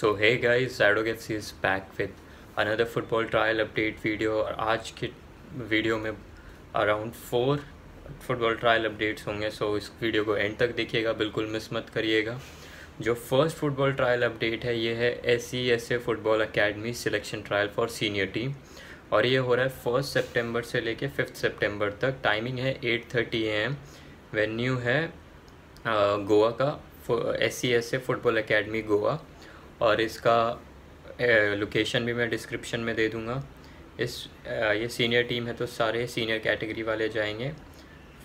सो है guys Zadog FC is back with another football trial update video. और आज के वीडियो में around four football trial updates होंगे सो so इस वीडियो को एंड तक देखिएगा, बिल्कुल मिस मत करिएगा। जो फ़र्स्ट फुटबॉल ट्रायल अपडेट है, ये है S C S A football academy selection trial for senior team और ये हो रहा है फ़र्स्ट सितंबर से लेके फिफ्थ सितंबर तक। टाइमिंग है eight thirty A M venue है गोवा का S C S A football academy Goa. और इसका लोकेशन भी मैं डिस्क्रिप्शन में दे दूँगा। इस ये सीनियर टीम है तो सारे सीनियर कैटेगरी वाले जाएँगे।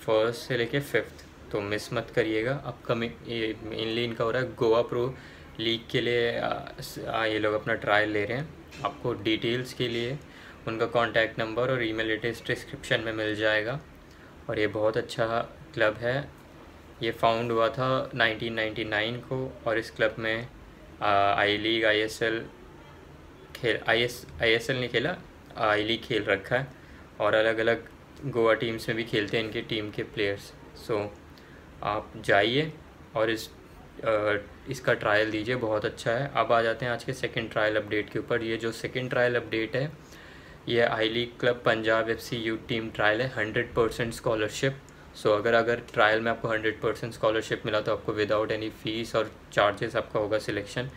फ़र्स्ट से लेके फिफ्थ तो मिस मत करिएगा। अपकमिंग ये मेनली इनका हो रहा है गोवा प्रो लीग के लिए आ, ये लोग अपना ट्रायल ले रहे हैं। आपको डिटेल्स के लिए उनका कॉन्टैक्ट नंबर और ईमेल एड्रेस डिस्क्रिप्शन में मिल जाएगा। और ये बहुत अच्छा क्लब है। ये फाउंड हुआ था 1999 को और इस क्लब में I league I S L खेल I S I S L नहीं खेला आई लीग खेल रखा है, और अलग अलग गोवा टीम्स में भी खेलते हैं इनके टीम के प्लेयर्स सो आप जाइए और इस इसका ट्रायल दीजिए, बहुत अच्छा है। अब आ जाते हैं आज के सेकंड ट्रायल अपडेट के ऊपर। ये जो सेकंड ट्रायल अपडेट है, ये I league club Punjab F C U team trial है हंड्रेड परसेंट स्कॉलरशिप सो अगर अगर ट्रायल में आपको हंड्रेड परसेंट स्कॉलरशिप मिला तो आपको विदाउट एनी फ़ीस और चार्जेस आपका होगा सिलेक्शन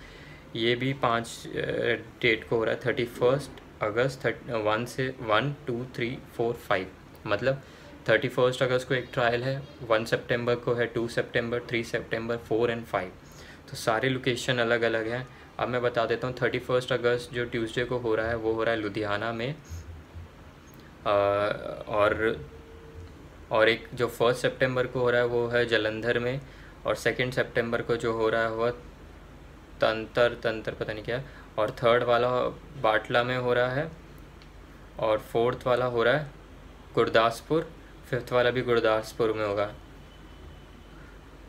ये भी पाँच डेट को हो रहा है thirty first August thirty one से one two three four five मतलब थर्टी फ़र्स्ट अगस्त को एक ट्रायल है वन सितंबर को है टू सितंबर थ्री सितंबर फोर एंड फाइव तो सारे लोकेशन अलग अलग हैं। अब मैं बता देता हूँ थर्टी फ़र्स्ट अगस्त जो ट्यूसडे को हो रहा है वो हो रहा है लुधियाना में। आ, और और एक जो फ़र्स्ट सितंबर को हो रहा है वो है जलंधर में और सेकंड सितंबर को जो हो रहा है वो तंतर, तंत्र पता नहीं क्या और थर्ड वाला बाटला में हो रहा है और फोर्थ वाला हो रहा है गुरदासपुर फिफ्थ वाला भी गुरदासपुर में होगा।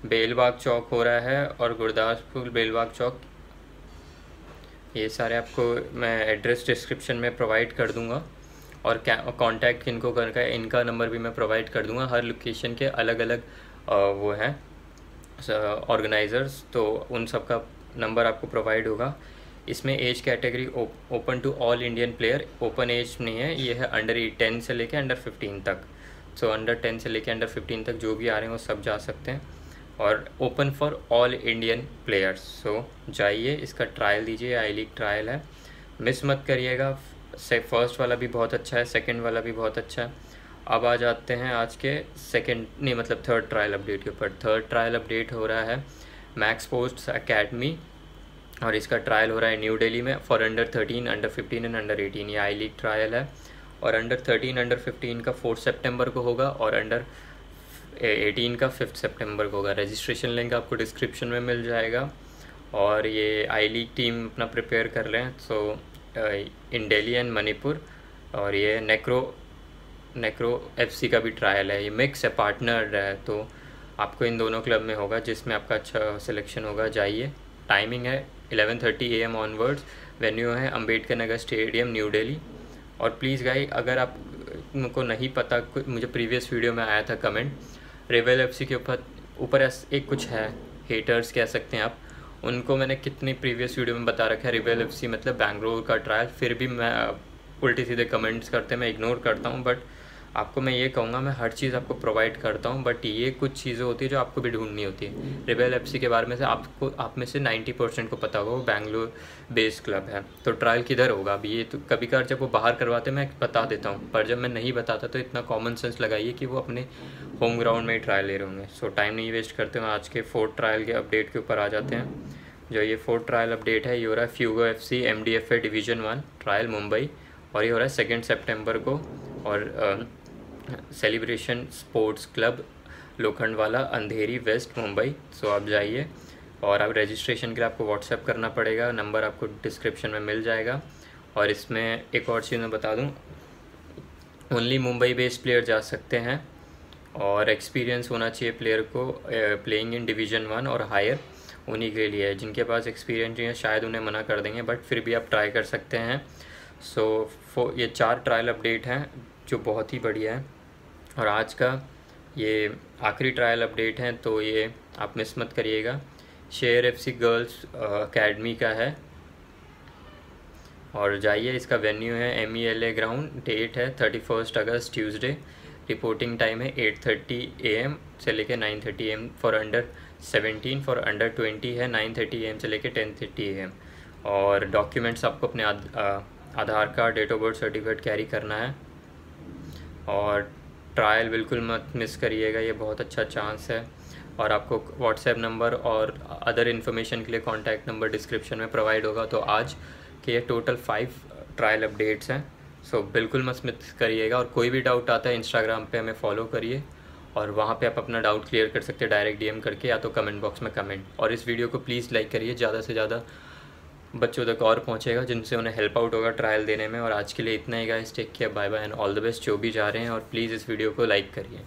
बेलबाग चौक हो रहा है और गुरदासपुर, बेलबाग चौक, ये सारे आपको मैं एड्रेस डिस्क्रिप्शन में प्रोवाइड कर दूँगा। और कांटेक्ट किनको करना है इनका नंबर भी मैं प्रोवाइड कर दूँगा। हर लोकेशन के अलग अलग वो हैं ऑर्गेनाइज़र्स तो उन सब का नंबर आपको प्रोवाइड होगा। इसमें age category open to all Indian player open age नहीं है, ये है अंडर टेन से लेके अंडर फिफ्टीन तक। सो अंडर टेन से लेके अंडर फिफ्टीन तक जो भी आ रहे हैं, वो सब जा सकते हैं। और open for all Indian players so जाइए, इसका ट्रायल दीजिए आई लीग ट्रायल है। मिस मत करिएगा से फ़र्स्ट वाला भी बहुत अच्छा है सेकंड वाला भी बहुत अच्छा है। अब आ जाते हैं आज के सेकंड नहीं मतलब थर्ड ट्रायल अपडेट के ऊपर। थर्ड ट्रायल अपडेट हो रहा है मैक्स पोस्ट अकेडमी और इसका ट्रायल हो रहा है न्यू दिल्ली में for under thirteen under fifteen and under eighteen ये आई लीग ट्रायल है और अंडर थर्टीन अंडर फिफ्टीन का फोर्थ सेप्टेम्बर को होगा और अंडर एटीन का फिफ्थ सेप्टेम्बर को होगा। रजिस्ट्रेशन लिंक आपको डिस्क्रिप्शन में मिल जाएगा और ये आई लीग टीम अपना प्रिपेयर कर रहे हैं so in Delhi and Manipur और ये नेक्रो नेक्रो एफसी का भी ट्रायल है, ये मिक्स है पार्टनर है तो आपको इन दोनों क्लब में होगा, जिसमें आपका अच्छा सिलेक्शन होगा, जाइए। टाइमिंग है 11:30 ए एम ऑनवर्ड्स वेन्यू है अंबेडकर नगर स्टेडियम न्यू दिल्ली और प्लीज़ गाई अगर आप को नहीं पता मुझे प्रीवियस वीडियो में आया था कमेंट रेवेल एफ़ के ऊपर ऊपर एक कुछ है हेटर्स कह सकते हैं आप उनको मैंने कितनी प्रीवियस वीडियो में बता रखा है रिवेल एफ़ मतलब बैंगलोर का ट्रायल फिर भी मैं उल्टी सीधे कमेंट्स करते, मैं इग्नोर करता हूँ बट आपको मैं ये कहूँगा, मैं हर चीज़ आपको प्रोवाइड करता हूँ बट ये कुछ चीज़ें होती है जो आपको भी ढूंढनी होती है। रिबेल एफ़ के बारे में से आपको, आप में से 90 परसेंट को पता होगा, वो बैंगलोर बेस्ड क्लब है। तो ट्रायल किधर होगा? अभी ये तो कभी कभार जब वो बाहर करवाते मैं बता देता हूँ। पर जब मैं नहीं बताता तो इतना कॉमन सेंस लगाइए कि वो अपने होम ग्राउंड में ही ट्रायल ले रहे होंगे। सो टाइम नहीं वेस्ट करते हुए आज के फोर्थ ट्रायल के अपडेट के ऊपर आ जाते हैं। जो ये फोर्थ ट्रायल अपडेट है, ये हो रहा है Fuego F C M D F A division one trial Mumbai और ये हो रहा है सेकेंड सेप्टेम्बर को और सेलिब्रेशन स्पोर्ट्स क्लब लोखंड वाला अंधेरी वेस्ट मुंबई। सो आप जाइए और आप रजिस्ट्रेशन के लिए आपको व्हाट्सएप करना पड़ेगा। नंबर आपको डिस्क्रिप्शन में मिल जाएगा। और इसमें एक और चीज़ मैं बता दूँ। ओनली मुंबई बेस्ड प्लेयर जा सकते हैं और एक्सपीरियंस होना चाहिए प्लेयर को प्लेइंग इन डिवीज़न वन और हायर उन्हीं के लिए। जिनके पास एक्सपीरियंस नहीं है, शायद उन्हें मना कर देंगे बट फिर भी आप ट्राई कर सकते हैं। सो so, ये चार ट्रायल अपडेट हैं जो बहुत ही बढ़िया है। और आज का ये आखिरी ट्रायल अपडेट है तो ये आप मिस मत करिएगा। शेयर एफ़ सी गर्ल्स अकेडमी का है। और जाइए इसका वेन्यू है M E L A ground date है thirty first August Tuesday reporting time है एट थर्टी ए एम से लेकर nine thirty M for under seventeen for under twenty है नाइन थर्टी एम से लेकर टेन थर्टी ए एम और documents आपको अपने Aadhaar card date of birth certificate carry करना है। और ट्रायल बिल्कुल मत मिस करिएगा ये बहुत अच्छा चांस है। और आपको व्हाट्सएप नंबर और अदर इन्फॉर्मेशन के लिए कॉन्टैक्ट नंबर डिस्क्रिप्शन में प्रोवाइड होगा। तो आज के ये टोटल फाइव ट्रायल अपडेट्स हैं। सो so, बिल्कुल मत मिस करिएगा। और कोई भी डाउट आता है इंस्टाग्राम पे हमें फॉलो करिए। और वहाँ पे आप अपना डाउट क्लियर कर सकते हैं डायरेक्ट डीएम करके या तो कमेंट बॉक्स में कमेंट और इस वीडियो को प्लीज़ लाइक करिए ज़्यादा से ज़्यादा बच्चों तक और पहुँचेगा जिनसे उन्हें हेल्प आउट होगा ट्रायल देने में। और आज के लिए इतना ही guys take care bye bye and all the best जो भी जा रहे हैं। और प्लीज़ इस वीडियो को लाइक करिए।